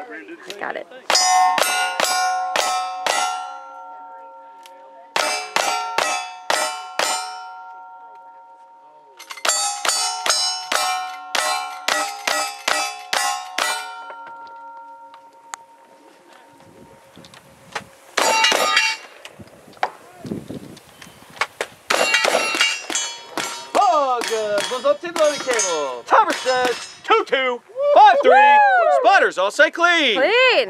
I got it. Oh, good. Goes up to the cable. Topper says 2 2, 5 3. Spotters all say clean. Clean.